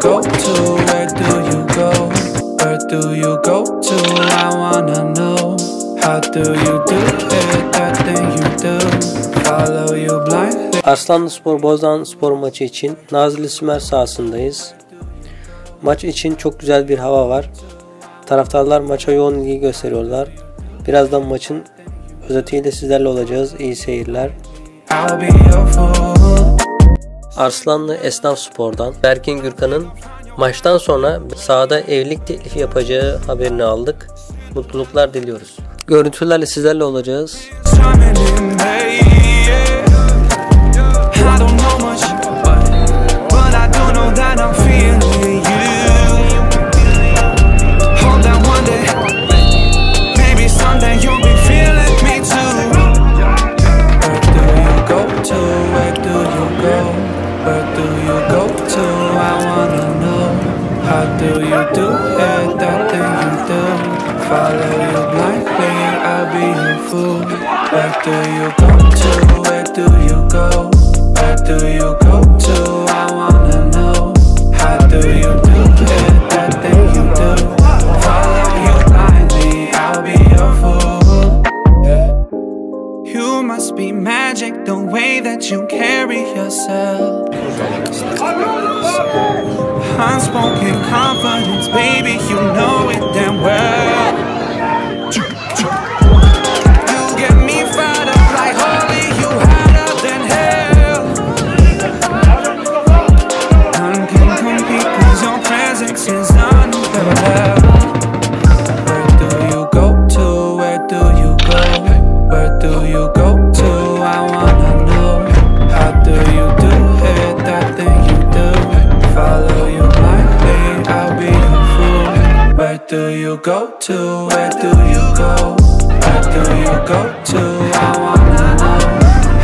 go to? Where do you go? Where do you go to? I wanna know. How do you do it? That thing you do. Follow you blindly. Arslanlı Spor Bozdan Spor maçı için Nazilli Sümer sahasındayız. Maç için çok güzel bir hava var. Taraftarlar maça yoğun ilgi gösteriyorlar. Birazdan maçın özetiyle sizlerle olacağız. İyi seyirler. I'll be your fool. Arslanlı Esnaf Spor'dan Berkin Gürkan'ın maçtan sonra sahada evlilik teklifi yapacağı haberini aldık. Mutluluklar diliyoruz. Görüntülerle sizlerle olacağız. Go to? I wanna know. How do you do it? That thing you do. Follow you blindly, I'll be your fool. Where do you go to? Where do you must be magic the way that you carry yourself. Unspoken confidence, baby, you know it damn well. You go to? Where do you go? Where do you go to? I wanna know.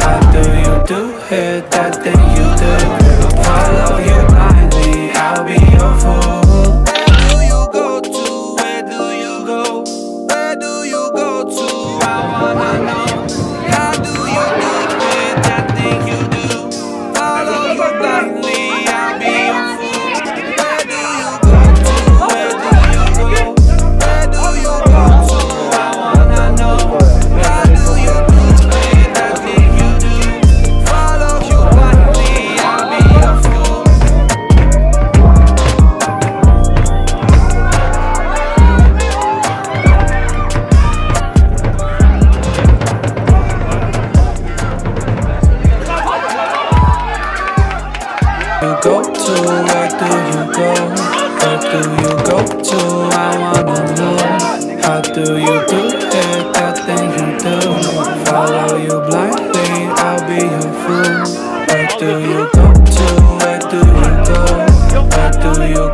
How do you do it? That thing you do. Follow you blindly, I'll be your fool. Where do you go to? Where do you go? Where do you go to? I wanna to? Where do you go? Where do you go to? I wanna know. How do you do it? That thing you do. Follow you blindly, I'll be your fool. Where do you go to? Where do you go? Where do you go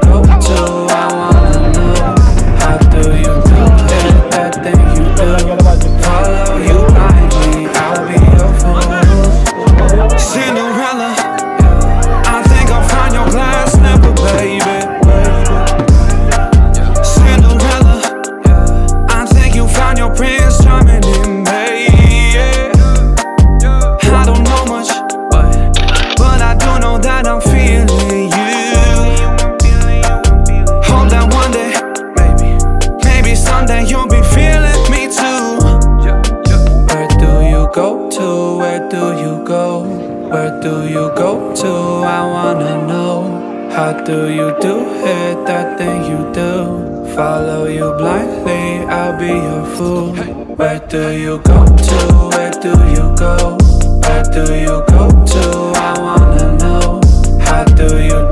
Where do you go? Where do you go to? I wanna know. How do you do it? That thing you do. Follow you blindly, I'll be your fool. Where do you go to? Where do you go? Where do you go to? I wanna know. How do you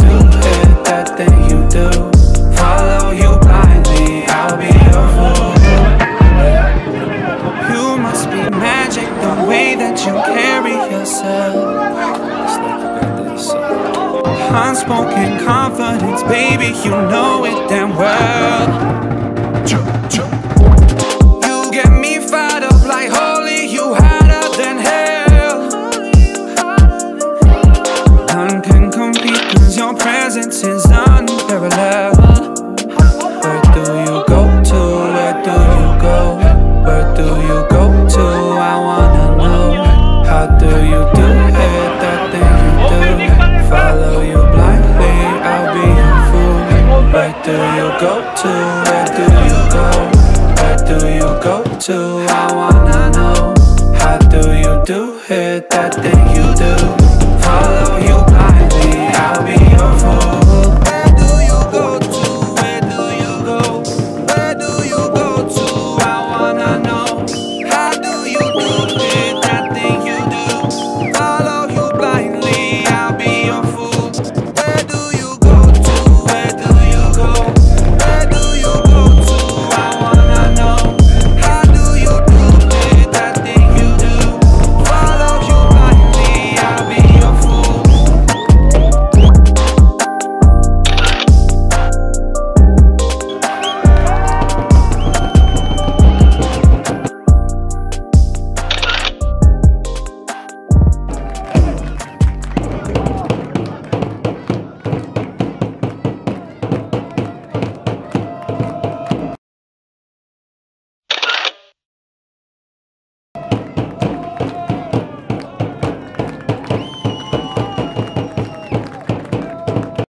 confidence, baby, you know it damn well. To? Where do you go? Where do you go to? I wanna.